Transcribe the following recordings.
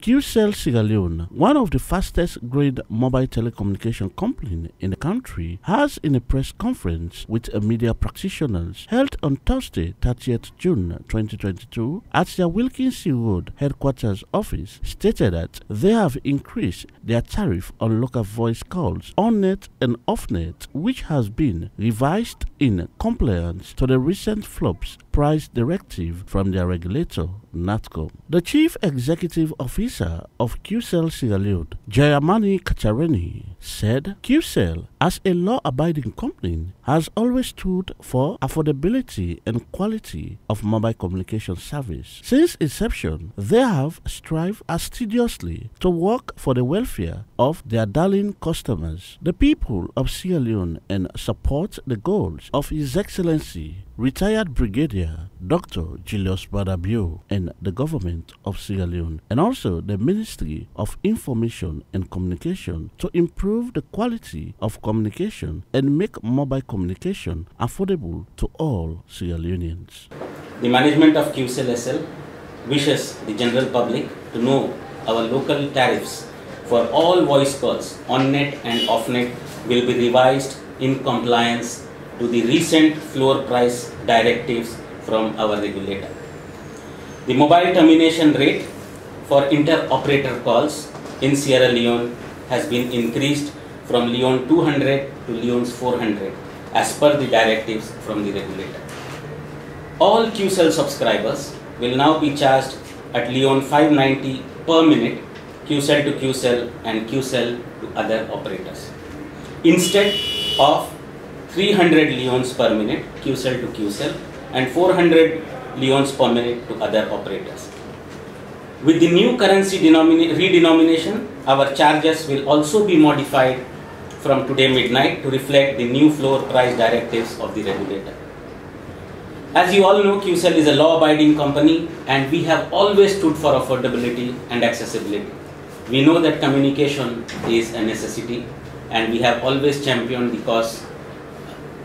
QCell Sierra Leone, one of the fastest growing mobile telecommunication company in the country, has in a press conference with media practitioners held on Thursday, 30th June 2022 at their Wilkinson Road headquarters office stated that they have increased their tariff on local voice calls on net and off net, which has been revised in compliance to the recent floor price directive from their regulator, NATCOM. The chief executive officer of QCell Sierra Leone, Jayamani Kachareni, said QCell, as a law-abiding company, has always stood for affordability and quality of mobile communication service. Since inception, they have strived assiduously to work for the welfare of their darling customers, the people of Sierra Leone, and support the goals of His Excellency retired Brigadier Dr. Julius Maada Bio and the government of Sierra Leone, and also the Ministry of Information and Communication to improve the quality of communication and make mobile communication affordable to all Sierra Leoneans. The management of QCLSL wishes the general public to know our local tariffs for all voice calls on net and off net will be revised in compliance to the recent floor price directives from our regulator. The mobile termination rate for inter-operator calls in Sierra Leone has been increased from Leone 200 to Leone's 400 as per the directives from the regulator. All QCell subscribers will now be charged at Leone 590 per minute QCell to QCell and QCell to other operators. Instead of 300 leons per minute QCell to QCell and 400 leons per minute to other operators. With the new currency redenomination, our charges will also be modified from today midnight to reflect the new floor price directives of the regulator. As you all know, QCell is a law-abiding company and we have always stood for affordability and accessibility. We know that communication is a necessity and we have always championed the cause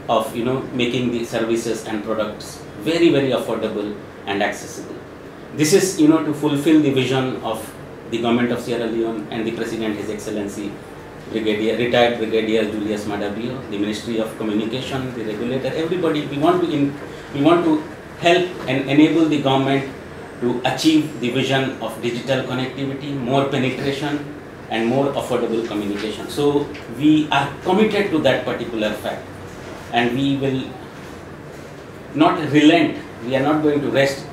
of you know making the services and products very very affordable and accessible. This is you know to fulfill the vision of the government of sierra leone and the president his excellency brigadier retired brigadier julius maada bio the ministry of communication the regulator everybody we want to in, we want to help and enable the government to achieve the vision of digital connectivity more penetration and more affordable communication. So we are committed to that particular fact and we will not relent, we are not going to rest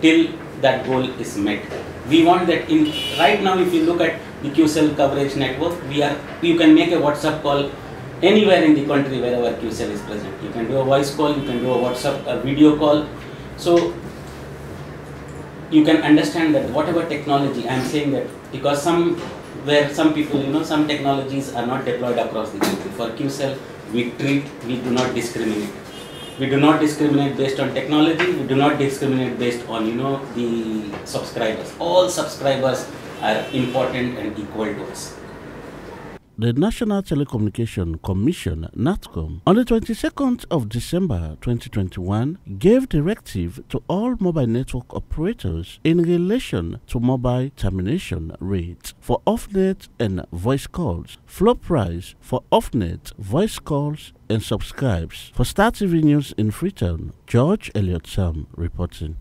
till that goal is met. We want that in right now if you look at the QCell coverage network, we are you can make a WhatsApp call anywhere in the country wherever QCell is present. You can do a voice call, you can do a WhatsApp a video call. So you can understand that whatever technology I am saying that because some where some people you know some technologies are not deployed across the country for QCell we treat, we do not discriminate. We do not discriminate based on technology, we do not discriminate based on, you know, the subscribers. All subscribers are important and equal to us the National Telecommunication Commission, NATCOM, on the 22nd of December 2021 gave directive to all mobile network operators in relation to mobile termination rates for off-net and voice calls, floor price for off-net voice calls and subscribes. For Star TV News in Freetown, George Elliot Sam reporting.